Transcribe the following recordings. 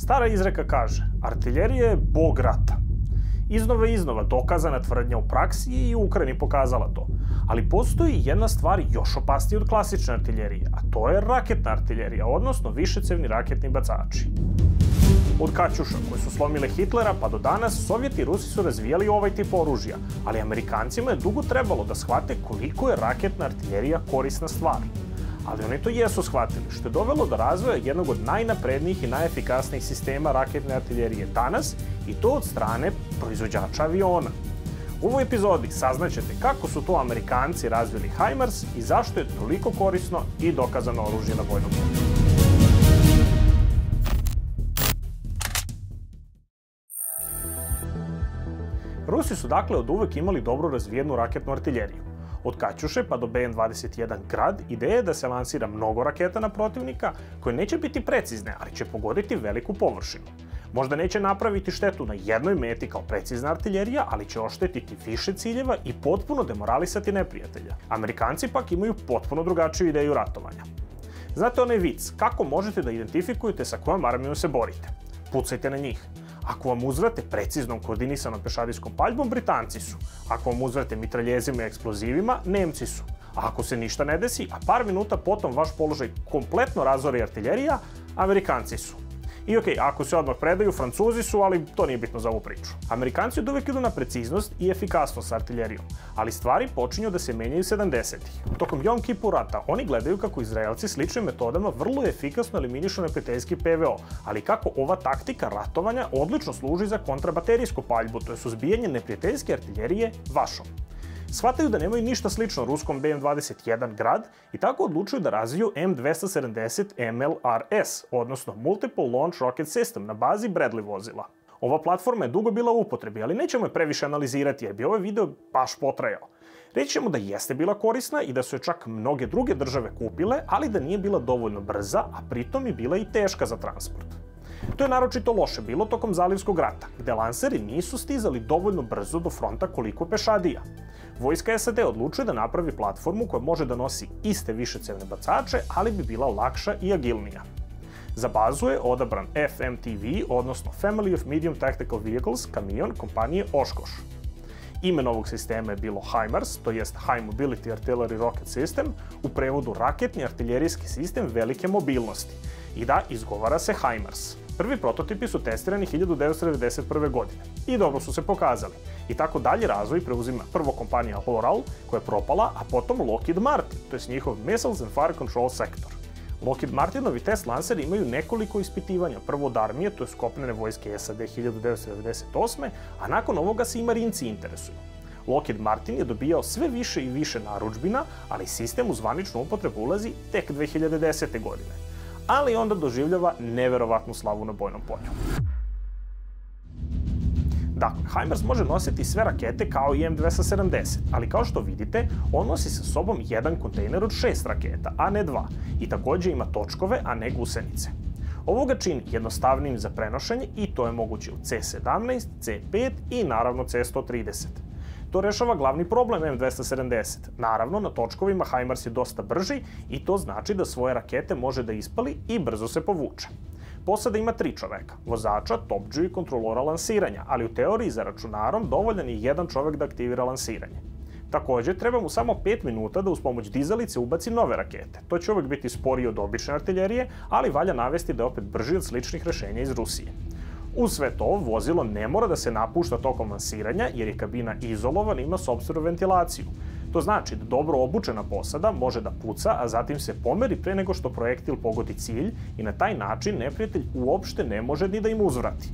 Stara izreka kaže, artiljerija je bog rata. Iznova i iznova dokazana tvrdnja u praksi i u Ukrajini pokazala to. Ali postoji jedna stvar još opasnija od klasične artiljerije, a to je raketna artiljerija, odnosno višecevni raketni bacači. Od Kaćuša, koje su slomile Hitlera, pa do danas, Sovjeti i Rusi su razvijali ovaj tip oružja, ali Amerikancima je dugo trebalo da shvate koliko je raketna artiljerija korisna stvar ali oni to jesu shvatili, što je dovelo do razvoja jednog od najnaprednijih i najefikasnijih sistema raketne artiljerije danas i to od strane proizvođača aviona. U ovoj epizodi saznaćete kako su to Amerikanci razvili HIMARS i zašto je toliko korisno i dokazano oružje na vojnom polju. Rusi su dakle od uvek imali dobro razvijenu raketnu artiljeriju. Od Kaćuše pa do BN-21 Grad ideja je da se lansira mnogo raketa na protivnika koje neće biti precizne, ali će pogoditi veliku površinu. Možda neće napraviti štetu na jednoj meti kao precizna artiljerija, ali će oštetiti više ciljeva i potpuno demoralisati neprijatelja. Amerikanci pak imaju potpuno drugačiju ideju ratovanja. Znate onaj vic, kako možete da identifikujete sa kojom armijom se borite? Pucajte na njih. Ako vam uzvrate preciznom koordinisanom pešadijskom paljbom, Britanci su. Ako vam uzvrate mitraljezima i eksplozivima, Nemci su. A ako se ništa ne desi, a par minuta potom vaš položaj kompletno razori artiljerija, Amerikanci su. I okej, okay, ako se odmah predaju, Francuzi su, ali to nije bitno za ovu priču. Amerikanci od uvek idu na preciznost i efikasnost sa artiljerijom, ali stvari počinju da se menjaju 70-ih. Tokom Jom Kippur rata oni gledaju kako Izraelci sličnim metodama vrlo efikasno eliminišu neprijateljski PVO, ali kako ova taktika ratovanja odlično služi za kontrabaterijsku paljbu, to je suzbijanje neprijateljske artiljerije vašom shvataju da nemaju ništa slično ruskom BM-21 grad i tako odlučuju da razviju M270 MLRS, odnosno Multiple Launch Rocket System na bazi Bradley vozila. Ova platforma je dugo bila u upotrebi, ali nećemo je previše analizirati jer bi ovaj video baš potrajao. Reći ćemo da jeste bila korisna i da su je čak mnoge druge države kupile, ali da nije bila dovoljno brza, a pritom je bila i teška za transport. To je naročito loše bilo tokom Zalivskog rata, gde lanseri nisu stizali dovoljno brzo do fronta koliko pešadija. Vojska SAD odlučuje da napravi platformu koja može da nosi iste višecevne bacače, ali bi bila lakša i agilnija. Za bazu je odabran FMTV, odnosno Family of Medium Tactical Vehicles, kamion kompanije Oshkosh. Ime novog sistema je bilo HIMARS, to jest High Mobility Artillery Rocket System, u prevodu raketni artiljerijski sistem velike mobilnosti. I da, izgovara se HIMARS. Prvi prototipi su testirani 1991. godine i dobro su se pokazali. I tako dalje razvoj preuzima prvo kompanija Loral, koja je propala, a potom Lockheed Martin, to je njihov Missiles and Fire Control sektor. Lockheed Martinovi test lanseri imaju nekoliko ispitivanja, prvo od armije, to je skopnene vojske SAD 1998. a nakon ovoga se i marinci interesuju. Lockheed Martin je dobijao sve više i više naručbina, ali sistem u zvaničnu upotrebu ulazi tek 2010. godine ali onda doživljava neverovatnu slavu na bojnom polju. Dakle, HIMARS može nositi sve rakete kao i M270, ali kao što vidite, on nosi sa sobom jedan kontejner od šest raketa, a ne dva, i takođe ima točkove, a ne gusenice. Ovo ga čini jednostavnim za prenošenje i to je moguće u C17, C5 i naravno C130. To rešava glavni problem M270. Naravno, na točkovima HIMARS je dosta brži i to znači da svoje rakete može da ispali i brzo se povuče. Posada ima tri čoveka, vozača, topđu i kontrolora lansiranja, ali u teoriji za računarom dovoljan je jedan čovek da aktivira lansiranje. Takođe, treba mu samo 5 minuta da uz pomoć dizalice ubaci nove rakete. To će uvek biti sporiji od obične artiljerije, ali valja navesti da je opet brži od sličnih rešenja iz Rusije. Uz sve to, vozilo ne mora da se napušta tokom lansiranja jer je kabina izolovana i ima sobstvenu ventilaciju. To znači da dobro obučena posada može da puca, a zatim se pomeri pre nego što projektil pogodi cilj i na taj način neprijatelj uopšte ne može ni da im uzvrati.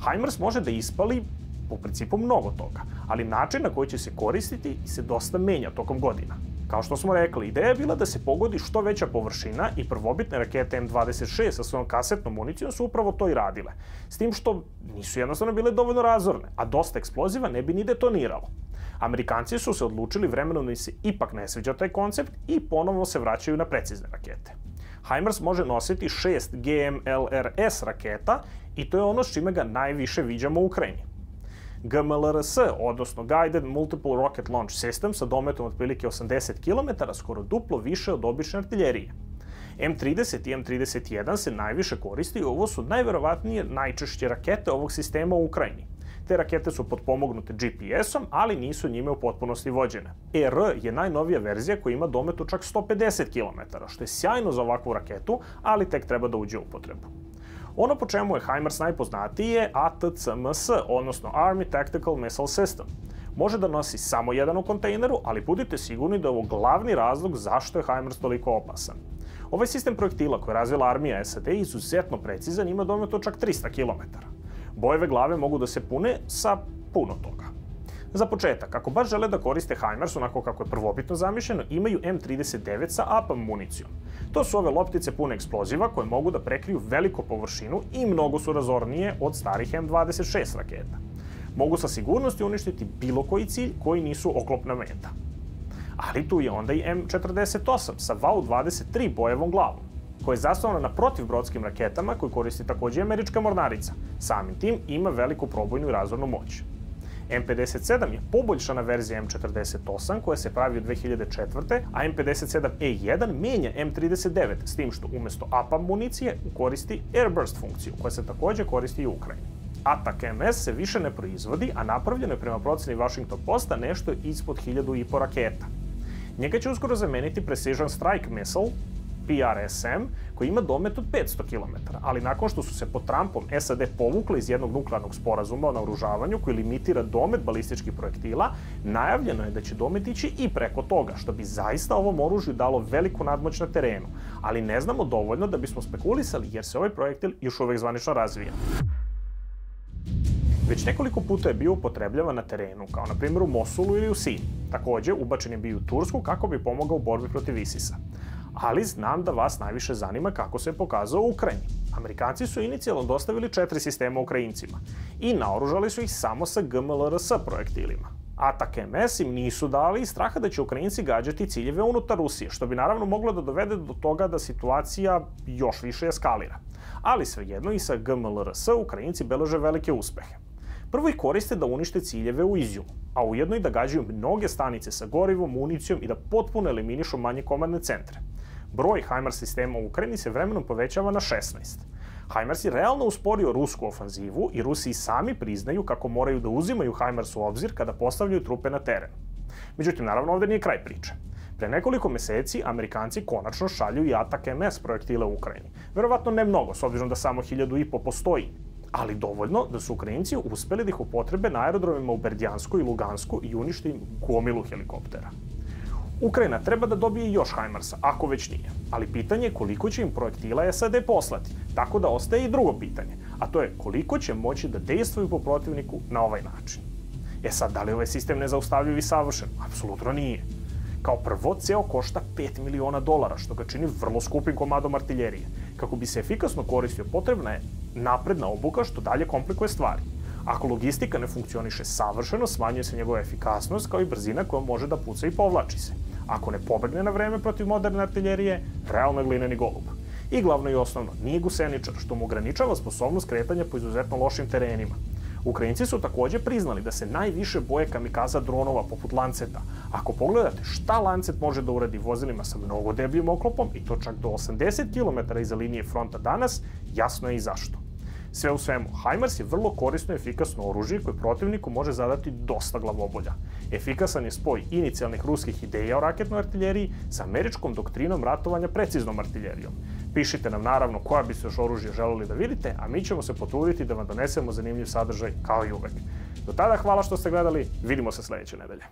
HIMARS može da ispali po principu mnogo toga, ali način na koji će se koristiti se dosta menja tokom godina. Kao što smo rekli, ideja je bila da se pogodi što veća površina i prvobitne rakete M26 sa svojom kasetnom municijom su upravo to i radile. S tim što nisu jednostavno bile dovoljno razorne, a dosta eksploziva ne bi ni detoniralo. Amerikanci su se odlučili vremenom da se ipak ne sviđa taj koncept i ponovno se vraćaju na precizne rakete. HIMARS može nositi 6 GMLRS raketa i to je ono s čime ga najviše viđamo u Ukrajini. GMLRS, odnosno Guided Multiple Rocket Launch System sa dometom otprilike 80 km, skoro duplo više od obične artiljerije. M30 i M31 se najviše koristi i ovo su najverovatnije najčešće rakete ovog sistema u Ukrajini. Te rakete su potpomognute GPS-om, ali nisu njime u potpunosti vođene. ER je najnovija verzija koja ima dometu čak 150 km, što je sjajno za ovakvu raketu, ali tek treba da uđe u upotrebu. Ono po čemu je HIMARS najpoznatiji je ATCMS, odnosno Army Tactical Missile System. Može da nosi samo jedan u kontejneru, ali budite sigurni da je ovo glavni razlog zašto je HIMARS toliko opasan. Ovaj sistem projektila koji je razvila armija SAD je izuzetno precizan i ima dometu čak 300 km. Bojeve glave mogu da se pune sa puno toga. Za početak, ako baš žele da koriste HIMARS onako kako je prvobitno zamišljeno, imaju M39 sa APAM municijom. To su ove loptice pune eksploziva koje mogu da prekriju veliku površinu i mnogo su razornije od starih M26 raketa. Mogu sa sigurnosti uništiti bilo koji cilj koji nisu oklopna meta. Ali tu je onda i M48 sa VAU-23 bojevom glavom koja je zasnovana na protivbrodskim raketama koje koristi takođe američka mornarica. Samim tim ima veliku probojnu i razornu moć. M57 je poboljšana verzija M48 koja se pravi od 2004. a M57E1 menja M39 s tim što umesto APAM municije koristi Airburst funkciju koja se takođe koristi i u Ukrajini. Atak MS se više ne proizvodi, a napravljeno je prema proceni Washington Posta nešto ispod 1000 i po raketa. Njega će uskoro zameniti Precision Strike Missile, PRSM, koji ima domet od 500 km, ali nakon što su se pod Trumpom SAD povukli iz jednog nuklearnog sporazuma o naoružavanju koji limitira domet balističkih projektila, najavljeno je da će domet ići i preko toga, što bi zaista ovom oružju dalo veliku nadmoć na terenu, ali ne znamo dovoljno da bismo spekulisali jer se ovaj projektil još uvek zvanično razvija. Već nekoliko puta je bio upotrebljavan na terenu, kao na primjer u Mosulu ili u Sini. Takođe, ubačen je bio u Tursku kako bi pomogao u borbi protiv ISIS-a ali znam da vas najviše zanima kako se je pokazao u Ukrajini. Amerikanci su inicijalno dostavili četiri sistema Ukrajincima i naoružali su ih samo sa GMLRS projektilima. Atak MS im nisu dali iz straha da će Ukrajinci gađati ciljeve unutar Rusije, što bi naravno moglo da dovede do toga da situacija još više eskalira. Ali svejedno i sa GMLRS Ukrajinci beleže velike uspehe. Prvo ih koriste da unište ciljeve u Izjumu, a ujedno i da gađaju mnoge stanice sa gorivom, municijom i da potpuno eliminišu manje komandne centre broj HIMARS sistema u Ukrajini se vremenom povećava na 16. HIMARS je realno usporio rusku ofanzivu i Rusi sami priznaju kako moraju da uzimaju HIMARS u obzir kada postavljaju trupe na teren. Međutim, naravno, ovde nije kraj priče. Pre nekoliko meseci Amerikanci konačno šalju i atak MS projektile u Ukrajini. Verovatno ne mnogo, s obzirom da samo hiljadu i po postoji, ali dovoljno da su Ukrajinci uspeli da ih upotrebe na aerodromima u Berdjansku i Lugansku i unište im gomilu helikoptera. Ukrajina treba da dobije još Hajmarsa, ako već nije. Ali pitanje je koliko će im projektila SAD poslati. Tako da ostaje i drugo pitanje, a to je koliko će moći da dejstvuju po protivniku na ovaj način. E sad, da li ovaj sistem nezaustavljiv i savršen? Apsolutno nije. Kao prvo, ceo košta 5 miliona dolara, što ga čini vrlo skupim komadom artiljerije. Kako bi se efikasno koristio, potrebna je napredna obuka, što dalje komplikuje stvari. Ako logistika ne funkcioniše savršeno, smanjuje se njegova efikasnost kao i brzina koja može da puca i povlači se. Ako ne pobegne na vreme protiv moderne artiljerije, realno je glineni golub. I glavno i osnovno, nije guseničar, što mu ograničava sposobnost kretanja po izuzetno lošim terenima. Ukrajinci su takođe priznali da se najviše boje kamikaza dronova poput Lanceta. Ako pogledate šta Lancet može da uradi vozilima sa mnogo debljim oklopom i to čak do 80 km iza linije fronta danas, jasno je i zašto. Sve u svemu, HIMARS je vrlo korisno i efikasno oružje koje protivniku može zadati dosta glavobolja. Efikasan je spoj inicijalnih ruskih ideja o raketnoj artiljeriji sa američkom doktrinom ratovanja preciznom artiljerijom. Pišite nam naravno koja bi se još oružje želeli da vidite, a mi ćemo se potruditi da vam donesemo zanimljiv sadržaj kao i uvek. Do tada hvala što ste gledali, vidimo se sledeće nedelje.